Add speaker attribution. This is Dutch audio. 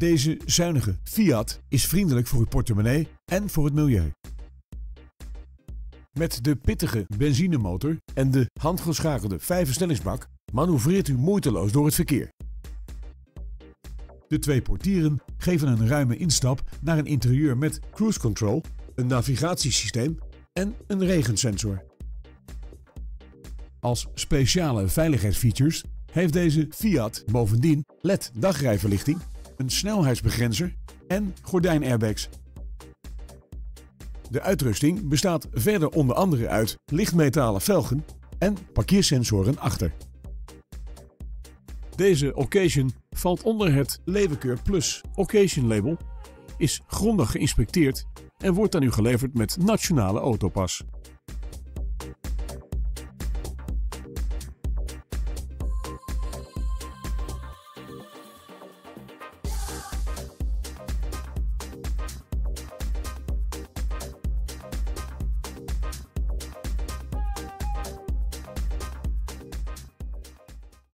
Speaker 1: Deze zuinige Fiat is vriendelijk voor uw portemonnee en voor het milieu. Met de pittige benzinemotor en de handgeschakelde vijfversnellingsbak manoeuvreert u moeiteloos door het verkeer. De twee portieren geven een ruime instap naar een interieur met cruise control, een navigatiesysteem en een regensensor. Als speciale veiligheidsfeatures heeft deze Fiat bovendien LED dagrijverlichting, een snelheidsbegrenzer en gordijnairbags. De uitrusting bestaat verder onder andere uit lichtmetalen velgen en parkeersensoren achter. Deze occasion valt onder het Leeuwenkeur Plus Occasion label, is grondig geïnspecteerd en wordt aan u geleverd met nationale autopas.